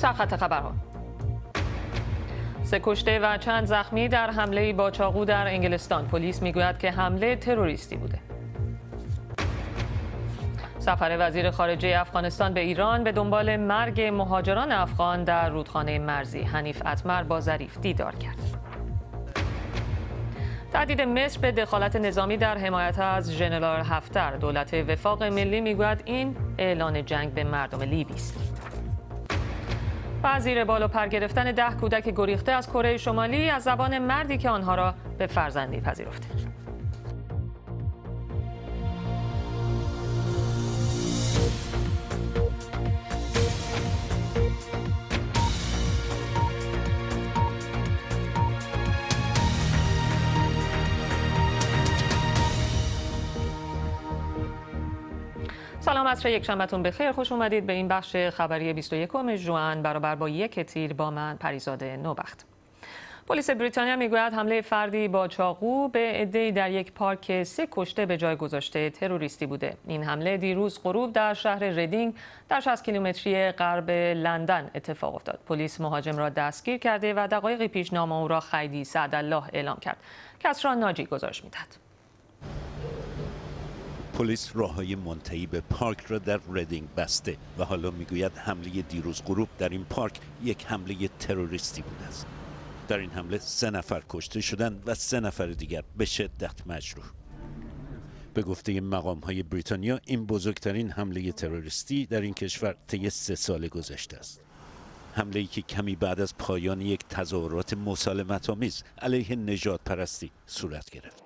سرخط خبرها. سه کشته و چند زخمی در حمله با چاقو در انگلستان. پلیس می‌گوید که حمله تروریستی بوده. سفر وزیر خارجه افغانستان به ایران به دنبال مرگ مهاجران افغان در رودخانه مرزی. حنیف اتمر با ظریف دیدار کرد. تهدید مصر به دخالت نظامی در حمایت از ژنرال هفتر. دولت وفاق ملی می‌گوید این اعلان جنگ به مردم لیبی است. وزیر بالا پر گرفتن ده کودک گریخته از کره شمالی از زبان مردی که آنها را به فرزندی پذیرفته. سلام عصر یک شنبهتون بخیر. خوش اومدید به این بخش خبری 21 ژوئن برابر با یک تیر با من پریزاده نوبخت. پلیس بریتانیا می‌گوید حمله فردی با چاقو به عده‌ای در یک پارک سه کشته به جای گذاشته تروریستی بوده. این حمله دیروز غروب در شهر ردینگ در 60 کیلومتری غرب لندن اتفاق افتاد. پلیس مهاجم را دستگیر کرده و دقایقی پیش نام او را خیدی سعدالله اعلام کرد. کسرا ناجی گزارش می‌دهد. پلیس راه های منتهی به پارک را در ردینگ بسته و حالا می‌گوید حمله دیروز غروب در این پارک یک حمله تروریستی بوده است. در این حمله سه نفر کشته شدند و سه نفر دیگر به شدت مجروح. به گفته مقام های بریتانیا این بزرگترین حمله تروریستی در این کشور طی سه سال گذشته است. حمله ای که کمی بعد از پایان یک تظاهرات مسالمت آمیز علیه نجات پرستی صورت گرفت.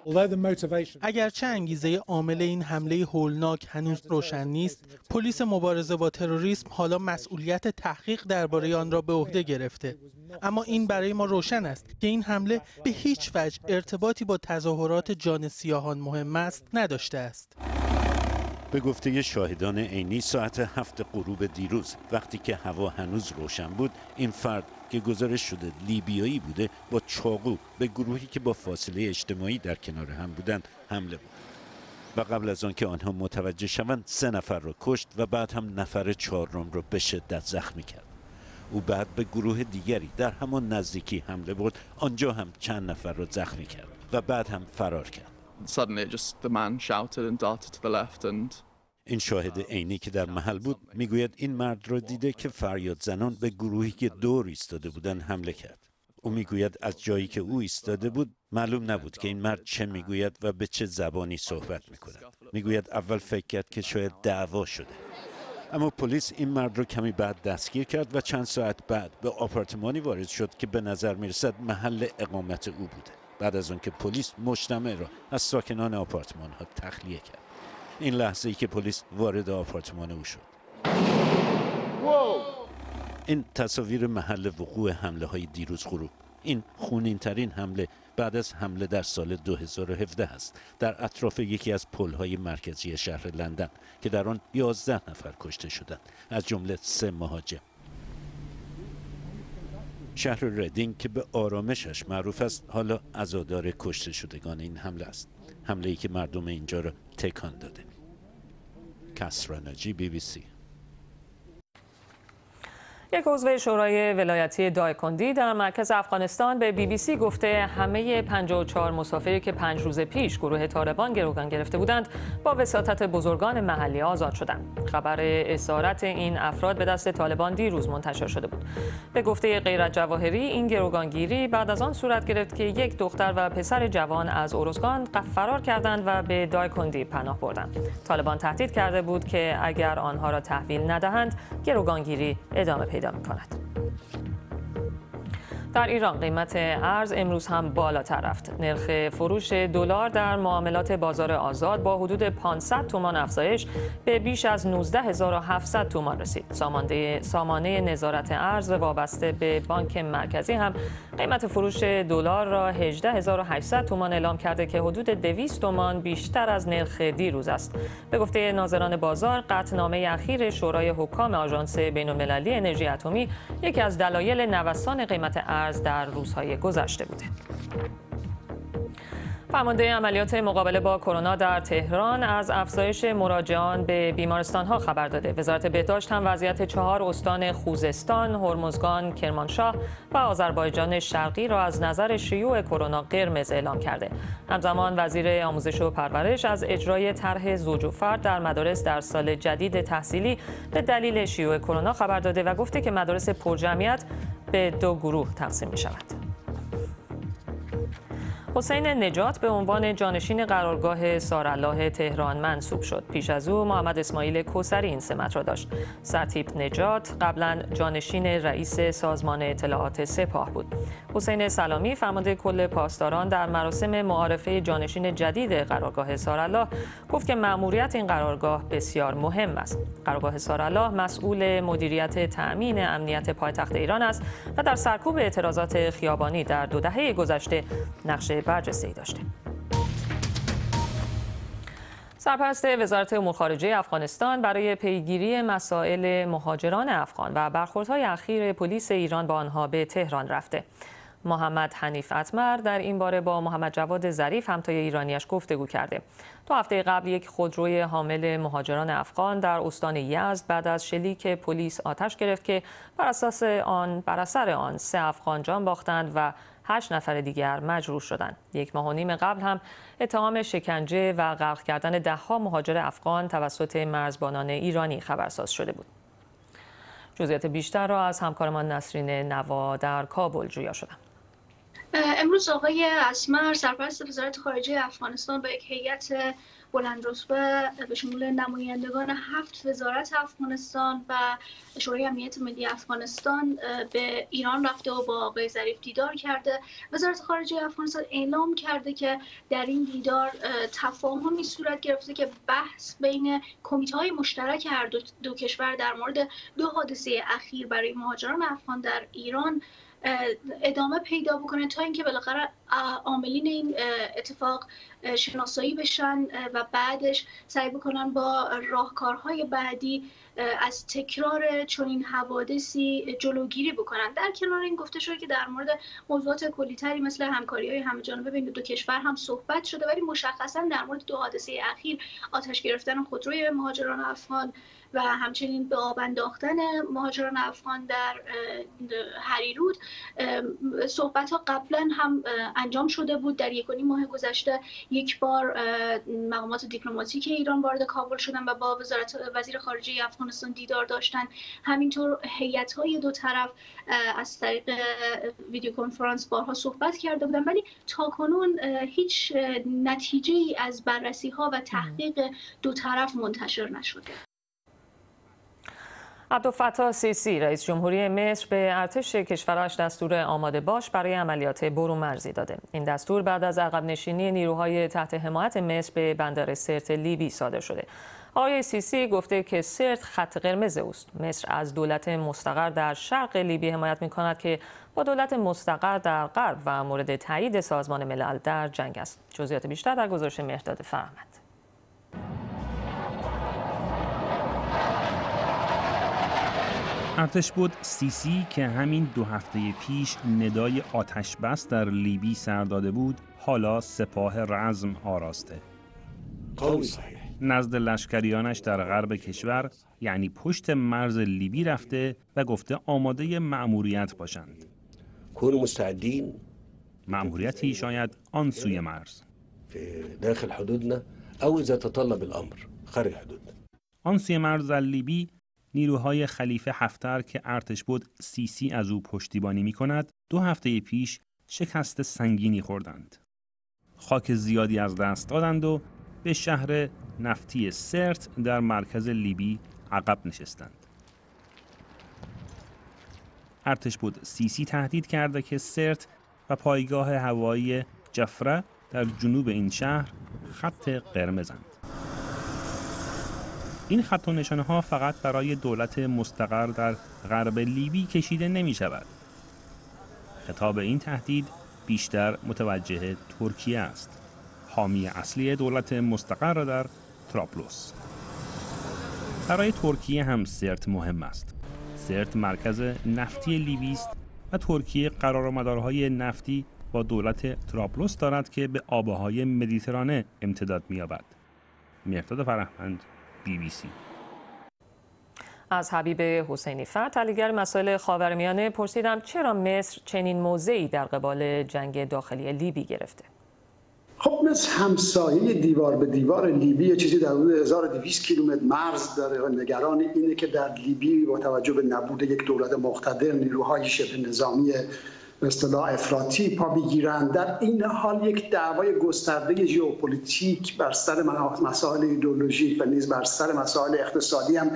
اگرچه انگیزه عامل این حمله هولناک هنوز روشن نیست، پلیس مبارزه با تروریسم حالا مسئولیت تحقیق درباره آن را به عهده گرفته. اما این برای ما روشن است که این حمله به هیچ وجه ارتباطی با تظاهرات جان سیاهان مهم است نداشته است. به گفته شاهدان عینی ساعت هفت غروب دیروز وقتی که هوا هنوز روشن بود این فرد که گزارش شده لیبیایی بوده با چاقو به گروهی که با فاصله اجتماعی در کنار هم بودند حمله بود. و قبل از آنکه آنها متوجه شوند سه نفر را کشت و بعد هم نفر چهارم را به شدت زخمی کرد. او بعد به گروه دیگری در همان نزدیکی حمله برد آنجا هم چند نفر را زخمی کرد و بعد هم فرار کرد. Suddenly just the man shouted and darted to the left and این شاهد عینی که در محل بود می‌گوید این مرد را دیده که فریاد زنان به گروهی که دور ایستاده بودند حمله کرد. او می‌گوید از جایی که او ایستاده بود معلوم نبود که این مرد چه می‌گوید و به چه زبانی صحبت می‌کند. می‌گوید اول فکر کرد که شاید دعوا شده. اما پلیس این مرد را کمی بعد دستگیر کرد و چند ساعت بعد به آپارتمانی وارد شد که به نظر می‌رسد محل اقامت او بوده. بعد از آنکه پلیس مجتمع را از ساکنان آپارتمان ها تخلیه کرد. این لحظه ای که پلیس وارد آپارتمان او شد. این تصاویر محل وقوع حمله های دیروز غروب. این خونین ترین حمله بعد از حمله در سال 2017 است. در اطراف یکی از های مرکزی شهر لندن که در آن 11 نفر کشته شدند. از جمله سه مهاجم. شهر ردینگ که به آرامشش معروف است حالا عزادار کشته شدگان این حمله است. حمله ای که مردم اینجا را تکان داده. کسرانجی بی بی سی. یک عضو شورای ولایتی دایکندی در مرکز افغانستان به بی بی سی گفته همه 54 مسافری که پنج روز پیش گروه طالبان گروگان گرفته بودند با وساطت بزرگان محلی آزاد شدند. خبر اسارت این افراد به دست طالبان دیروز منتشر شده بود. به گفته غیرت جواهری این گروگانگیری بعد از آن صورت گرفت که یک دختر و پسر جوان از اورزگان فرار کردند و به دایکندی پناه بردند. طالبان تهدید کرده بود که اگر آنها را تحویل ندهند گروگانگیری ادامه پیدا پیدا می کند. در ایران قیمت ارز امروز هم بالاتر رفت. نرخ فروش دلار در معاملات بازار آزاد با حدود 500 تومان افزایش به بیش از 19700 تومان رسید. سامانه سامانه نظارت ارز وابسته به بانک مرکزی هم قیمت فروش دلار را 18800 تومان اعلام کرده که حدود 200 تومان بیشتر از نرخ دیروز است. به گفته ناظران بازار، قطعنامه اخیر شورای حکام آژانس بین‌المللی انرژی اتمی یکی از دلایل نوسان قیمت ارز در روزهای گذشته بوده. فرمانده عملیات مقابله با کرونا در تهران از افزایش مراجعان به بیمارستان ها خبر داده. وزارت بهداشت هم وضعیت چهار استان خوزستان، هرمزگان، کرمانشاه و آذربایجان شرقی را از نظر شیوع کرونا قرمز اعلام کرده. همزمان وزیر آموزش و پرورش از اجرای طرح زوج و فرد در مدارس در سال جدید تحصیلی به دلیل شیوع کرونا خبر داده و گفته که مدارس پرجمعیت به دو گروه تقسیم می شود. حسین نجات به عنوان جانشین قرارگاه سارالله تهران منصوب شد. پیش از او محمد اسماعیل کوسری این سمت را داشت. سرتیپ نجات قبلا جانشین رئیس سازمان اطلاعات سپاه بود. حسین سلامی فرمانده کل پاسداران در مراسم معارفه جانشین جدید قرارگاه سارالله گفت که مأموریت این قرارگاه بسیار مهم است. قرارگاه سارالله مسئول مدیریت تأمین امنیت پایتخت ایران است و در سرکوب اعتراضات خیابانی در دو دهه گذشته نقش برجسته ای داشته. سرپرست وزارت امور خارجه افغانستان برای پیگیری مسائل مهاجران افغان و برخوردهای اخیر پلیس ایران با آنها به تهران رفته. محمد حنیف اتمر در این باره با محمد جواد ظریف همتای ایرانیش گفتگو کرده. دو هفته قبل یک خودروی حامل مهاجران افغان در استان یزد بعد از شلیک پلیس آتش گرفت که بر اساس آن بر اثر آن سه افغان جان باختند و هشت نفر دیگر مجروح شدند. یک ماه و نیم قبل هم اتهام شکنجه و غرق کردن دهها مهاجر افغان توسط مرزبانان ایرانی خبرساز شده بود. جزئیات بیشتر را از همکارمان نسرین نوا در کابل جویا شدم. امروز آقای اسمر سرپرست وزارت خارجه افغانستان با یک هیئت بلند رتبه به شمول نمایندگان هفت وزارت افغانستان و شورای امنیت ملی افغانستان به ایران رفته و با آقای ظریف دیدار کرده. وزارت خارجه افغانستان اعلام کرده که در این دیدار تفاهمی صورت گرفته که بحث بین کمیته های مشترک هر دو, دو کشور در مورد دو حادثه اخیر برای مهاجران افغان در ایران ادامه پیدا بکنه تا اینکه بالاخره عاملین این اتفاق شناسایی بشن و بعدش سعی بکنن با راهکارهای بعدی از تکرار چنین حوادثی جلوگیری بکنن. در کنار این گفته شده که در مورد موضوعات کلیتری مثل همکاری های همه جانبه بین دو کشور هم صحبت شده ولی مشخصا در مورد دو حادثه اخیر آتش گرفتن خودروی مهاجران افغان و همچنین به آب انداختن مهاجران افغان در هریرود صحبت ها قبلا هم انجام شده بود. در یک ماه گذشته یک بار مقامات دیپلماتیک ایران وارد کابل شدن و با وزارت وزیر خارجه افغانستان دیدار داشتن. همینطور هیئت های دو طرف از طریق ویدیو کنفرانس بارها صحبت کرده بودن. ولی تاکنون هیچ نتیجه ای از بررسی ها و تحقیق دو طرف منتشر نشده. عبدالفتاح سیسی رئیس جمهوری مصر به ارتش کشورش دستور آماده باش برای عملیات برون مرزی داده. این دستور بعد از عقب نشینی نیروهای تحت حمایت مصر به بندر سرت لیبی صادر شده. آقای سیسی گفته که سرت خط قرمز اوست. مصر از دولت مستقر در شرق لیبی حمایت می کند که با دولت مستقر در غرب و مورد تایید سازمان ملل در جنگ است. جزئیات بیشتر در گزارش مهداد فرهمند ارتش بود سیسی که همین دو هفته پیش ندای آتش بس در لیبی سر داده بود حالا سپاه رزم آراسته. نزد لشکریانش در غرب کشور یعنی پشت مرز لیبی رفته و گفته آماده مأموریت باشند. مأموریتی شاید آن سوی مرز. داخل حدودنا او اذا تطلب الامر خارج حدودنا آن سوی مرز لیبی نیروهای خلیفه هفتر که ارتش بود سیسی از او پشتیبانی می کند دو هفته پیش شکست سنگینی خوردند. خاک زیادی از دست دادند و به شهر نفتی سرت در مرکز لیبی عقب نشستند. ارتش بود سیسی تهدید کرده که سرت و پایگاه هوایی جفره در جنوب این شهر خط قرمزند. این خط و نشانه ها فقط برای دولت مستقر در غرب لیبی کشیده نمی شود. خطاب این تهدید بیشتر متوجه ترکیه است. حامی اصلی دولت مستقر در ترابلوس. برای ترکیه هم سرت مهم است. سرت مرکز نفتی لیبی است و ترکیه قرارمدارهای نفتی با دولت ترابلس دارد که به آبهای مدیترانه امتداد می‌یابد. مرداد فرهمند بی بی سی. از حبیب حسینی فر تحلیلگر مسائل خاورمیانه پرسیدم چرا مصر چنین موضعی در قبال جنگ داخلی لیبی گرفته؟ خب مصر همسایه دیوار به دیوار لیبی یه چیزی در حدود 1200 کیلومتر مرز داره. و نگران اینه که در لیبی با توجه به نبود یک دولت مقتدر نیروهای شبه نظامی به اصطلاح افراطی پا بگیرند در این حال یک دعوای گسترده ژئوپلیتیک بر سر مسائل ایدئولوژیک و نیز بر سر مسائل اقتصادی هم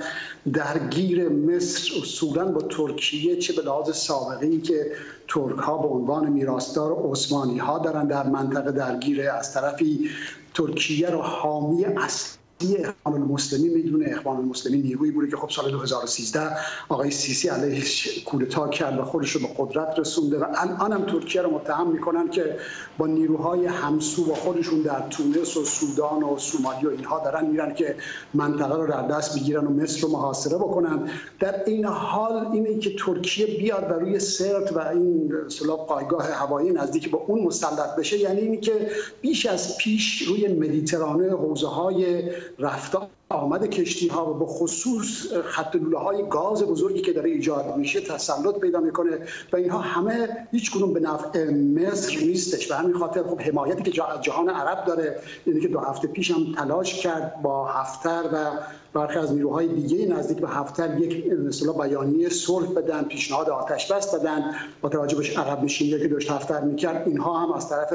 درگیر مصر اصولا با ترکیه چه به لحاظ سابقه ای که ترک ها به عنوان میراثدار عثمانی ها دارن در منطقه درگیره از طرفی ترکیه رو حامی اصلی اخوان المسلمین می‌دونه اخوان المسلمین نیرویی بوده که خب سال 2013 آقای سیسی علیه کودتا کرد و خودش رو به قدرت رسونده و الان هم ترکیه رو متهم می‌کنن که با نیروهای همسو با خودشون در تونس و سودان و سومالی و اینها دارن میرن که منطقه رو در دست بگیرن و مصر رو محاصره بکنن. در این حال اینه که ترکیه بیاد و روی سرت و این اصطلاح پایگاه هوایی نزدیک با اون مسلط بشه یعنی اینی که بیش از پیش روی مدیترانه حوزه های رفت آمد کشتی ها و به خصوص خط لوله های گاز بزرگی که داره ایجاد میشه تسلط پیدا می‌کنه و اینها همه هیچ کدوم به نفع مصر نیستش. و همین خاطر خب حمایتی که جهان عرب داره اینه که دو هفته پیش هم تلاش کرد با هفتر و برخی از نیروهای دیگه نزدیک به هفتر یک مثلا بیانیه صلح بدن پیشنهاد آتش بس بدن با توجه به عقب نشینی که داشت هفتر می‌کرد. اینها هم از طرف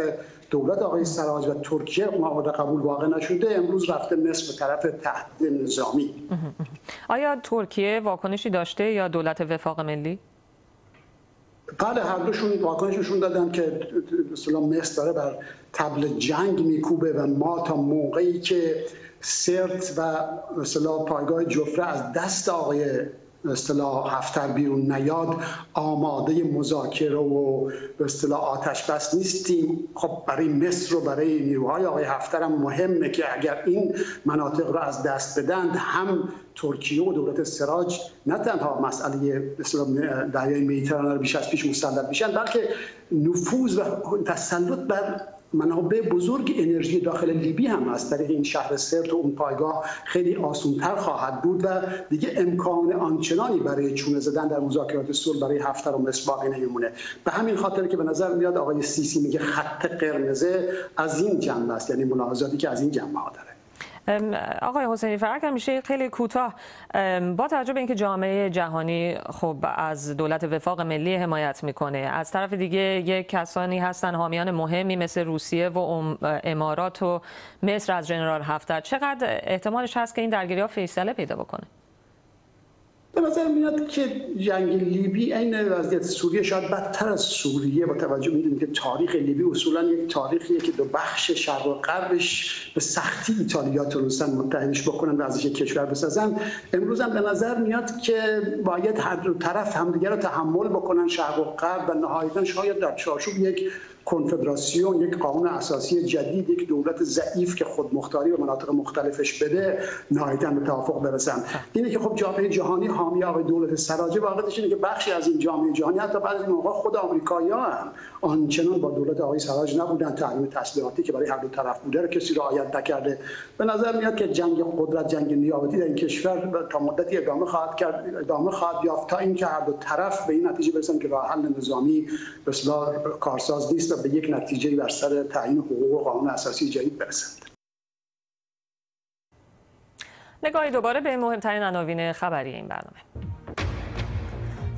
دولت آقای سراج و ترکیه مورد قبول واقع نشده. امروز رفته مصر به طرف تهدید نظامی. آیا ترکیه واکنشی داشته یا دولت وفاق ملی؟ بله هر دوشون واکنششون دادن که مثلا مصر داره بر تبل جنگ میکوبه و ما تا موقعی که سرت و مثلا پایگاه جفره از دست آقای اصطلاح هفتر بیرون نیاد آماده مذاکره و به اصطلاح آتش بس نیستیم. خب برای مصر و برای نیروهای آقای هفتر هم مهمه که اگر این مناطق رو از دست بدند هم ترکیه و دولت سراج نه تنها مسئله دریای مدیترانه رو بیش از پیش مسلط میشن بلکه نفوذ و تسلط بر منابع بزرگ انرژی داخل لیبی هم از طریق این شهر سرت و اون پایگاه خیلی آسونتر خواهد بود و دیگه امکان آنچنانی برای چونه زدن در مذاکرات صلح برای هفتر و مصر باقی نمیمونه. به همین خاطر که به نظر میاد آقای سیسی میگه خط قرمزه از این جنبه است یعنی ملاحظاتی که از این جنبه ها داره. آقای حسینی فرق میشه خیلی کوتاه. با توجه به اینکه جامعه جهانی خب از دولت وفاق ملی حمایت می‌کنه از طرف دیگه یک کسانی هستن حامیان مهمی مثل روسیه و امارات و مصر از جنرال هفتر. چقدر احتمالش هست که این درگیری ها فیصله پیدا بکنه؟ به نظر میاد که جنگ لیبی عین وضعیت سوریه شاید بدتر از سوریه با توجه می‌دونید که تاریخ لیبی اصولا یک تاریخیه که دو بخش شرق و غربش به سختی ایتالیا تونستن متحدش بکنن و ازش کشور بسازن. امروز هم به نظر میاد که باید هر دو طرف همدیگه رو تحمل بکنن شرق و غرب و نهایتا شاید در چارچوب یک کنفدراسیون یک قانون اساسی جدید یک دولت ضعیف که خودمختاری به مناطق مختلفش بده نهایتا به توافق برسن. اینه که خب جامعه جهانی حامی آقای دولت سراجه واقعیتش اینه که بخشی از این جامعه جهانی حتی بعضی موقع خود آمریکایی‌ها هم آنچنان با دولت آقای سراج نبودن تحریم تسلیحاتی که برای هر دو طرف بوده رو کسی رعایت نکرده. به نظر میاد که جنگ قدرت جنگ نیابتی در این کشور تا مدتی ادامه خواهد کرد ادامه خواهد یافت تا اینکه هر دو طرف به این نتیجه برسن که راه حل نظامی به کارساز نیست. به یک نتیجه بر سر تعیین حقوق و قانون اساسی جدید برسند. نگاهی دوباره به مهمترین عناوین خبری این برنامه.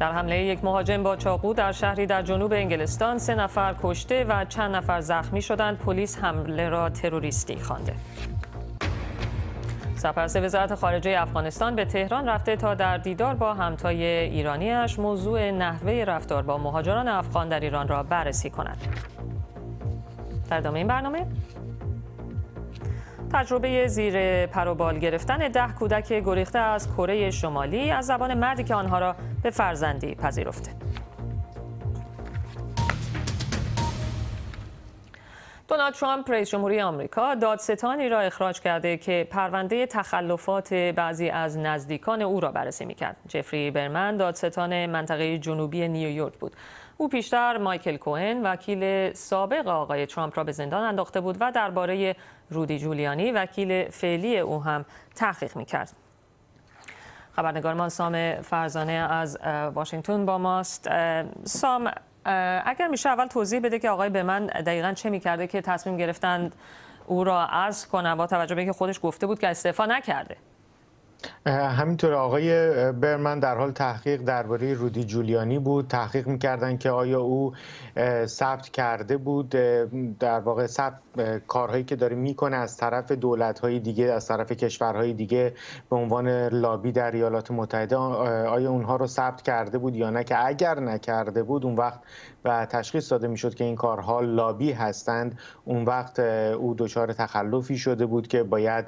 در حمله یک مهاجم با چاقو در شهری در جنوب انگلستان سه نفر کشته و چند نفر زخمی شدند. پلیس حمله را تروریستی خوانده. سرپرست وزارت خارجه افغانستان به تهران رفته تا در دیدار با همتای ایرانیش موضوع نحوه رفتار با مهاجران افغان در ایران را بررسی کند. در ادامه این برنامه تجربه زیر پروبال گرفتن ده کودک گریخته از کره شمالی از زبان مردی که آنها را به فرزندی پذیرفته. دونالد ترامپ رئیس جمهوری آمریکا دادستانی را اخراج کرده که پرونده تخلفات بعضی از نزدیکان او را بررسی می‌کرد. جفری برمن دادستان منطقه جنوبی نیویورک بود. او پیشتر مایکل کوهن وکیل سابق آقای ترامپ را به زندان انداخته بود و درباره رودی جولیانی وکیل فعلی او هم تحقیق می‌کرد. خبرنگارمان سام فرزانه از واشنگتن با ماست سام اگر میشه اول توضیح بده که آقای به من دقیقا چه می‌کرده که تصمیم گرفتند او را عرض کنم با توجه به اینکه خودش گفته بود که استعفا نکرده. همینطور آقای برمن در حال تحقیق درباره رودی جولیانی بود. تحقیق می‌کردن که آیا او ثبت کرده بود. در واقع ثبت کارهایی که داره می‌کنه از طرف دولت‌های دیگه از طرف کشورهای دیگه به عنوان لابی در ایالات متحده آیا اونها رو ثبت کرده بود یا نه؟ که اگر نکرده بود اون وقت و تشخیص داده می‌شد که این کارها لابی هستند. اون وقت او دچار تخلفی شده بود که باید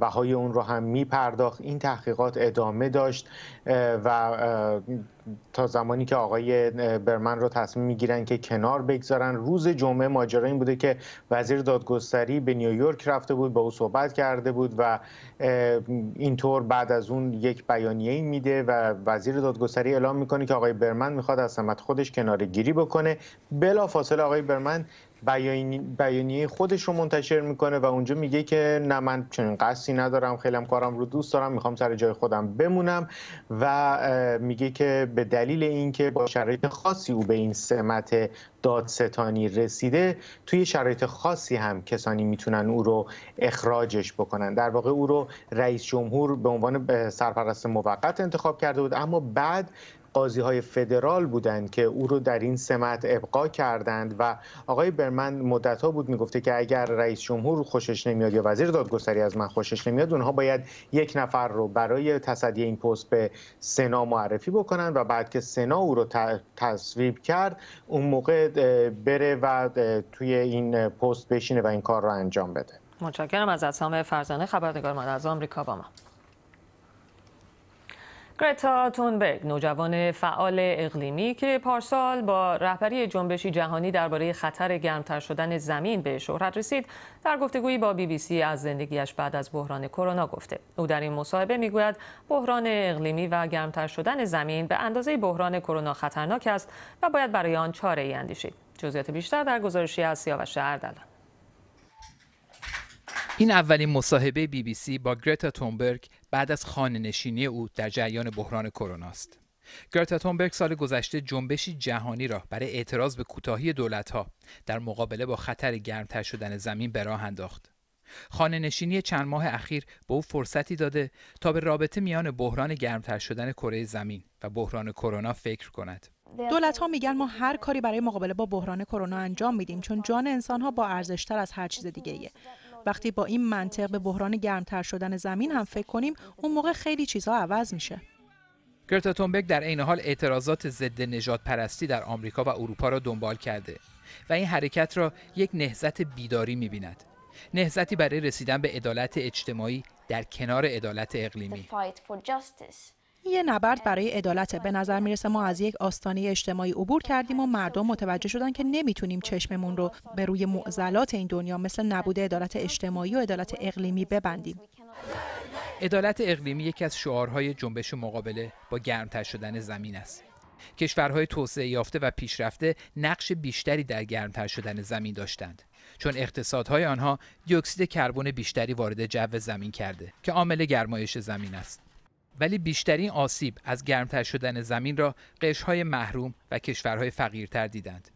بهای اون رو هم میپرداخت. این تحقیقات ادامه داشت و تا زمانی که آقای برمن رو تصمیم می‌گیرن که کنار بگذارن. روز جمعه ماجرا این بوده که وزیر دادگستری به نیویورک رفته بود با او صحبت کرده بود و اینطور بعد از اون یک بیانیه میده و وزیر دادگستری اعلام می‌کنه که آقای برمن می‌خواد از سمت خودش کناره گیری بکنه. بلا فاصله آقای برمن بیانیه خودش رو منتشر می‌کنه و اونجا میگه که نه من چنین قصدی ندارم خیلی هم کارم رو دوست دارم می‌خوام سر جای خودم بمونم و میگه که به دلیل اینکه با شرایط خاصی او به این سمت دادستانی رسیده توی شرایط خاصی هم کسانی می‌تونن او رو اخراجش بکنن. در واقع او رو رئیس جمهور به عنوان سرپرست موقت انتخاب کرده بود. اما بعد قاضی های فدرال بودند که او رو در این سمت ابقا کردند و آقای برمن مدت ها بود می‌گفته که اگر رئیس جمهور خوشش نمیاد یا وزیر دادگستری از من خوشش نمیاد اونها باید یک نفر رو برای تصدی این پست به سنا معرفی بکنن و بعد که سنا او رو تصویب کرد اون موقع بره و توی این پست بشینه و این کار رو انجام بده. متشکرم. از اسام فرزانه خبرنگار ما از آمریکا با ما. گرتا تونبرگ نوجوان فعال اقلیمی که پارسال با رهبری جنبشی جهانی درباره خطر گرمتر شدن زمین به شهرت رسید در گفتگویی با بی بی سی از زندگیش بعد از بحران کرونا گفته. او در این مصاحبه می‌گوید بحران اقلیمی و گرمتر شدن زمین به اندازه بحران کرونا خطرناک است و باید برای آن چاره ای اندیشید. جزئیات بیشتر در گزارشی از سیاوش اردلان. این اولین مصاحبه بی بی سی با گرتا تونبرگ بعد از خانه نشینی او در جریان بحران کرونا است. گرتا تونبرگ سال گذشته جنبشی جهانی را برای اعتراض به کوتاهی دولتها در مقابله با خطر گرمتر شدن زمین به راه انداخت. خانه نشینی چند ماه اخیر به او فرصتی داده تا به رابطه میان بحران گرمتر شدن کره زمین و بحران کرونا فکر کند. دولت ها میگن ما هر کاری برای مقابله با بحران کرونا انجام میدیم چون جان انسان ها با ارزشتر از هر چیز دیگه ایه. وقتی با این منطق به بحران گرمتر شدن زمین هم فکر کنیم اون موقع خیلی چیزها عوض میشه. گرتا تونبرگ در عین حال اعتراضات ضد نجات پرستی در آمریکا و اروپا را دنبال کرده و این حرکت را یک نهضت بیداری می‌بیند. نهضتی برای رسیدن به عدالت اجتماعی در کنار عدالت اقلیمی. یه نبرد برای عدالت. به نظر می‌رسه ما از یک آستانه اجتماعی عبور کردیم و مردم متوجه شدن که نمی‌تونیم چشممون رو به روی معضلات این دنیا مثل نبود عدالت اجتماعی و عدالت اقلیمی ببندیم. عدالت اقلیمی یکی از شعارهای جنبش مقابله با گرمتر شدن زمین است. کشورهای توسعه یافته و پیشرفته نقش بیشتری در گرمتر شدن زمین داشتند. چون اقتصادهای آنها دیوکسید کربن بیشتری وارد جو زمین کرده که عامل گرمایش زمین است. ولی بیشترین آسیب از گرمتر شدن زمین را قشرهای محروم و کشورهای فقیرتر دیدند.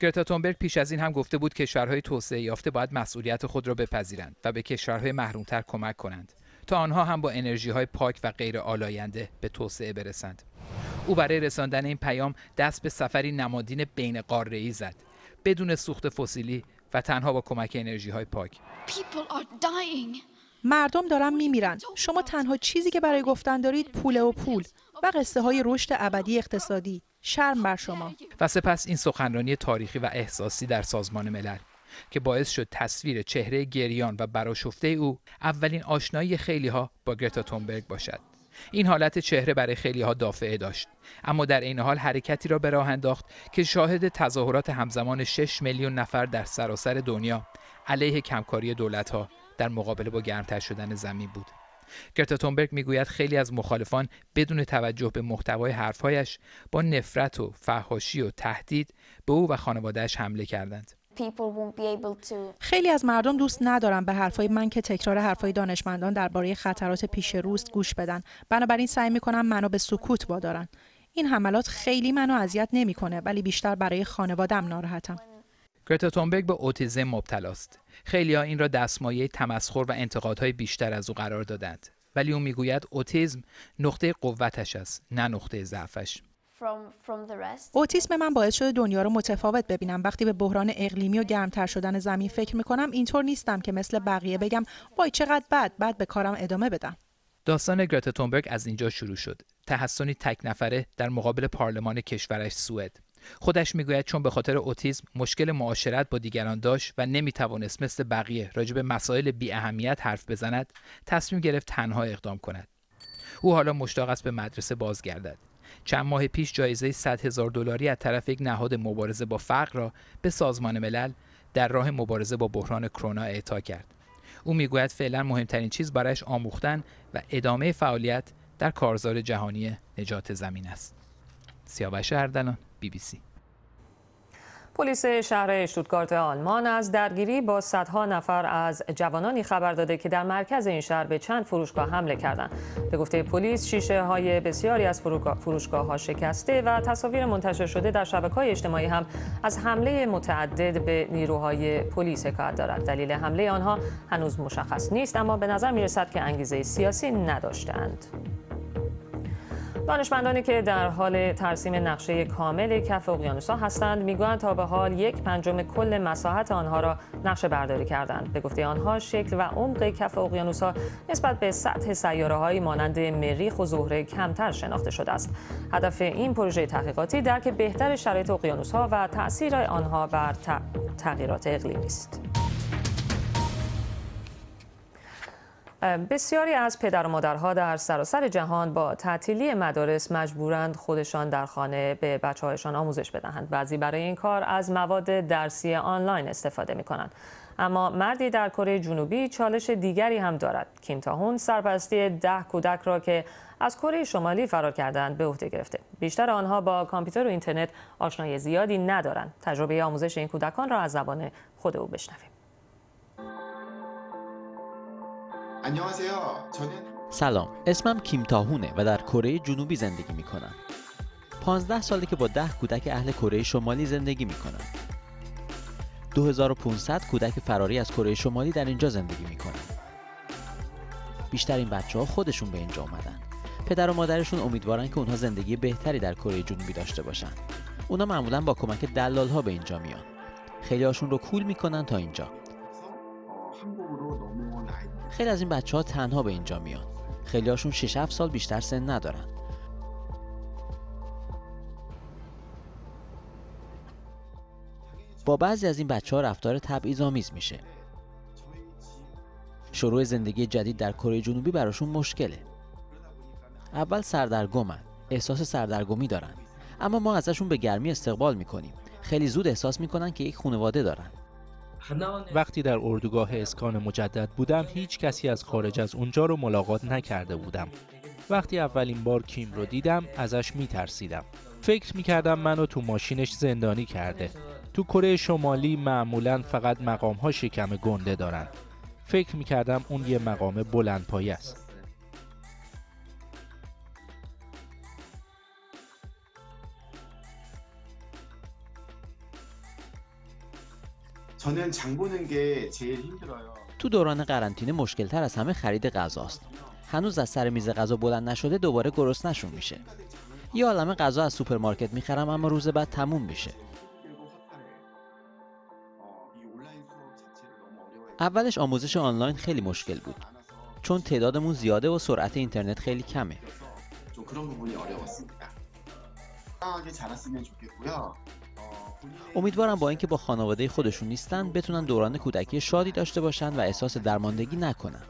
گرتا تونبرگ پیش از این هم گفته بود کشورهای توسعه یافته باید مسئولیت خود را بپذیرند و به کشورهای محرومتر کمک کنند تا آنها هم با انرژی های پاک و غیر آلاینده به توسعه برسند. او برای رساندن این پیام دست به سفری نمادین بین قاره زد بدون سوخت فسیلی و تنها با کمک انرژی های پاک. مردم دارن میمیرن. شما تنها چیزی که برای گفتن دارید پول و پول و قصه های رشد ابدی اقتصادی. شرم بر شما. و سپس این سخنرانی تاریخی و احساسی در سازمان ملل که باعث شد تصویر چهره گریان و براشفته او اولین آشنایی خیلی ها با گرتا تونبرگ باشد. این حالت چهره برای خیلی ها دافعه داشت. اما در این حال حرکتی را به راه انداخت که شاهد تظاهرات همزمان 6 میلیون نفر در سراسر دنیا علیه کمکاری دولت ها در مقابله با گرمتر شدن زمین بود. گرتا تونبرگ می‌گوید خیلی از مخالفان بدون توجه به محتوای حرفهایش با نفرت و فحاشی و تهدید به او و خانوادهش حمله کردند. خیلی از مردم دوست ندارن به حرفای من که تکرار حرفای دانشمندان درباره خطرات پیش روست گوش بدن. بنابراین سعی می‌کنن منو به سکوت وادارن. این حملات خیلی منو اذیت نمی‌کنه ولی بیشتر برای خانوادم ناراحتم. گرتا تونبرگ به اوتیزم مبتلاست. خیلی ها این را دستمایه تمسخر و انتقادهای بیشتر از او قرار دادند. ولی او می‌گوید اوتیزم نقطه قوتش است نه نقطه ضعفش. اوتیسم من باعث شده دنیا رو متفاوت ببینم. وقتی به بحران اقلیمی و گرمتر شدن زمین فکر می‌کنم اینطور نیستم که مثل بقیه بگم وای چقدر بد بعد به کارم ادامه بدم. داستان گرتا تونبرگ از اینجا شروع شد. تحسنی تک نفره در مقابل پارلمان کشورش سوئد. خودش می‌گوید چون به خاطر اوتیسم مشکل معاشرت با دیگران داشت و نمی‌توانست مثل بقیه راجع به مسائل بی اهمیت حرف بزند تصمیم گرفت تنها اقدام کند او حالا مشتاق است به مدرسه بازگردد چند ماه پیش جایزه 100 هزار دلاری از طرف یک نهاد مبارزه با فقر را به سازمان ملل در راه مبارزه با بحران کرونا اعطا کرد. او می‌گوید فعلا مهمترین چیز برایش آموختن و ادامه فعالیت در کارزار جهانی نجات زمین است. سیاوش اردلان بی بی سی پلیس شهر اشتوتگارت آلمان از درگیری با صدها نفر از جوانانی خبر داده که در مرکز این شهر به چند فروشگاه حمله کردند. به گفته پلیس شیشه های بسیاری از فروشگاه ها شکسته و تصاویر منتشر شده در شبکه های اجتماعی هم از حمله متعدد به نیروهای پلیس حکایت دارد. دلیل حمله آنها هنوز مشخص نیست اما به نظر می رسد که انگیزه سیاسی نداشتند. دانشمندانی که در حال ترسیم نقشه کامل کف اقیانوس‌ها هستند می‌گویند تا به حال یک پنجم کل مساحت آنها را نقشه برداری کردند. به گفته آنها شکل و عمق کف اقیانوس‌ها نسبت به سطح سیاره‌هایی مانند مریخ و زهره کمتر شناخته شده است. هدف این پروژه تحقیقاتی درک بهتر شرایط اقیانوس‌ها و تاثیر آنها بر تغییرات اقلیمی است. بسیاری از پدر و مادرها در سراسر جهان با تعطیلی مدارس مجبورند خودشان در خانه به بچه هایشان آموزش بدهند. بعضی برای این کار از مواد درسی آنلاین استفاده می کنند. اما مردی در کره جنوبی چالش دیگری هم دارد. کیم تاهون سرپرستی ده کودک را که از کره شمالی فرار کردند به عهده گرفته. بیشتر آنها با کامپیوتر و اینترنت آشنایی زیادی ندارند. تجربه آموزش این کودکان را از زبان خود او بشنویم. سلام. اسمم کیم تاهونه و در کره جنوبی زندگی می کنم 15 ساله که با ده کودک اهل کره شمالی زندگی می کنم 2500 کودک فراری از کره شمالی در اینجا زندگی می کنم بیشتر این بچه ها خودشون به اینجا اومدن. پدر و مادرشون امیدوارن که اونها زندگی بهتری در کره جنوبی داشته باشن. اونا معمولا با کمک دلال ها به اینجا میان. خیلی هاشون رو کول می‌کنن تا اینجا. خیلی از این بچه ها تنها به اینجا میان. خیلی هاشون 6 7 سال بیشتر سن ندارن. با بعضی از این بچه ها رفتار تبعیض‌آمیز میشه. شروع زندگی جدید در کره جنوبی براشون مشکله. اول سردرگمن احساس سردرگمی دارن. اما ما ازشون به گرمی استقبال می‌کنیم. خیلی زود احساس می‌کنن که یک خانواده دارن. وقتی در اردوگاه اسکان مجدد بودم هیچ کسی از خارج از اونجا رو ملاقات نکرده بودم. وقتی اولین بار کیم رو دیدم ازش میترسیدم. فکر می‌کردم منو تو ماشینش زندانی کرده. تو کره شمالی معمولا فقط مقام ها شکم گنده دارن. فکر می‌کردم اون یه مقام بلند پایه است. تو دوران قرنطینه مشکل تر از همه خرید غذاست. هنوز از سر میز غذا بلند نشده دوباره گشنشون میشه. یه عالمه غذا از سوپرمارکت می‌خرم اما روز بعد تموم میشه. اولش آموزش آنلاین خیلی مشکل بود. چون تعدادمون زیاده و سرعت اینترنت خیلی کمه. امیدوارم با اینکه با خانواده خودشون نیستن بتونن دوران کودکی شادی داشته باشن و احساس درماندگی نکنن.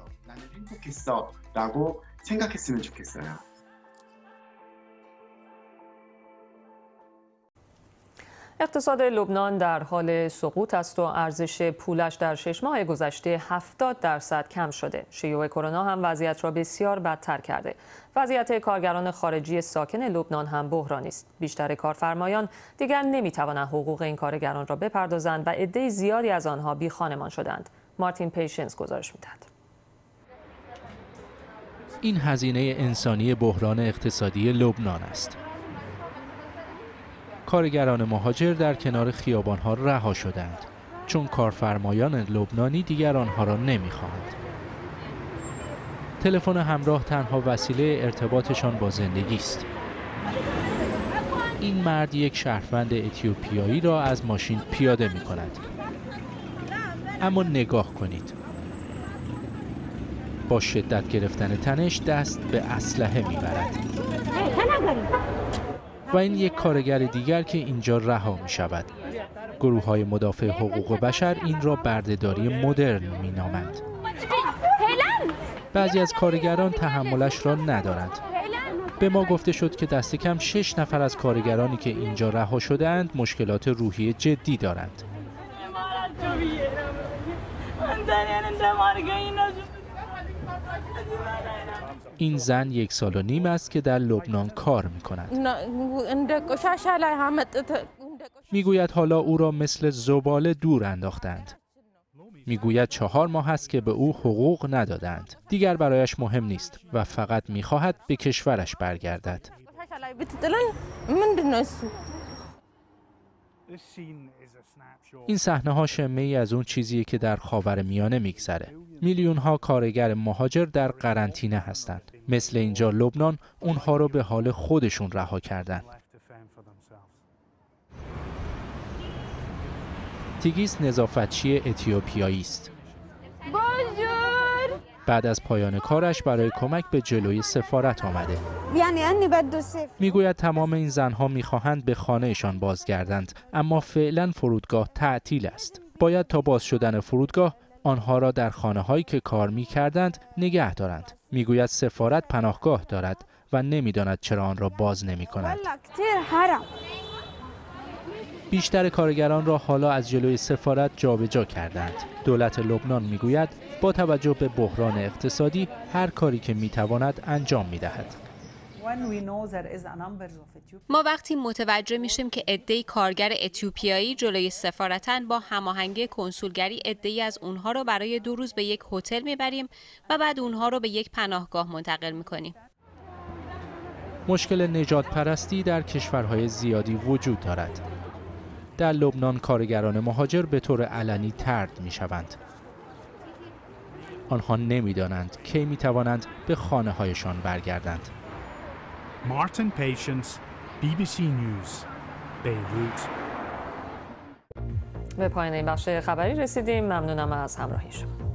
اقتصاد لبنان در حال سقوط است و ارزش پولش در شش ماه گذشته 70 درصد کم شده. شیوع کرونا هم وضعیت را بسیار بدتر کرده. وضعیت کارگران خارجی ساکن لبنان هم بحرانی است. بیشتر کارفرمایان دیگر نمی‌توانند حقوق این کارگران را بپردازند و عده زیادی از آنها بی خانمان شدند. مارتین پیشنس گزارش می‌دهد. این هزینه انسانی بحران اقتصادی لبنان است. کارگران مهاجر در کنار خیابانها رها شدند چون کارفرمایان لبنانی دیگر آنها را نمی‌خواهند. تلفن همراه تنها وسیله ارتباطشان با زندگی است. این مرد یک شهروند اتیوپیایی را از ماشین پیاده می کند. اما نگاه کنید. با شدت گرفتن تنش دست به اسلحه می‌برد. و این یک کارگر دیگر که اینجا رها می شود. گروه های مدافع حقوق بشر این را بردهداری مدرن می نامند. بعضی از کارگران تحملش را ندارند. به ما گفته شد که دست کم شش نفر از کارگرانی که اینجا رها شدهاند مشکلات روحی جدی دارند. این زن یک سال و نیم است که در لبنان کار می کند. می‌گوید حالا او را مثل زباله دور انداختند. می‌گوید چهار ماه است که به او حقوق ندادند. دیگر برایش مهم نیست و فقط می‌خواهد به کشورش برگردد. این صحنه ها شمه ای از اون چیزیه که در خاور میانه میگذره. میلیون ها کارگر مهاجر در قرنطینه هستند. مثل اینجا لبنان اونها رو به حال خودشون رها کردن. تیگیس نظافتچی اتیوپیایی است. بعد از پایان کارش برای کمک به جلوی سفارت آمده. می‌گوید تمام این زنها می‌خواهند به خانهشان بازگردند اما فعلا فرودگاه تعطیل است. باید تا باز شدن فرودگاه آنها را در خانه هایی که کار می کردند نگه دارند. می‌گوید سفارت پناهگاه دارد و نمی‌داند چرا آن را باز نمی کند. بیشتر کارگران را حالا از جلوی سفارت جابجا جا کردند. دولت لبنان می‌گوید با توجه به بحران اقتصادی هر کاری که می‌تواند انجام می‌دهد. ما وقتی متوجه میشیم که عدهای کارگر اتیوپیایی جلوی سفارتن با هماهنگی کنسولگری عدهای از اونها رو برای دو روز به یک هتل می‌بریم و بعد اونها رو به یک پناهگاه منتقل می‌کنیم. مشکل نجات پرستی در کشورهای زیادی وجود دارد. در لبنان کارگران مهاجر به طور علنی ترد می شوند. آنها نمی‌دانند کی می توانند به خانه هایشان برگردند. Martin Patience, BBC News, Beirut. به پایان این بخش خبری رسیدیم ممنونم از همراهی شما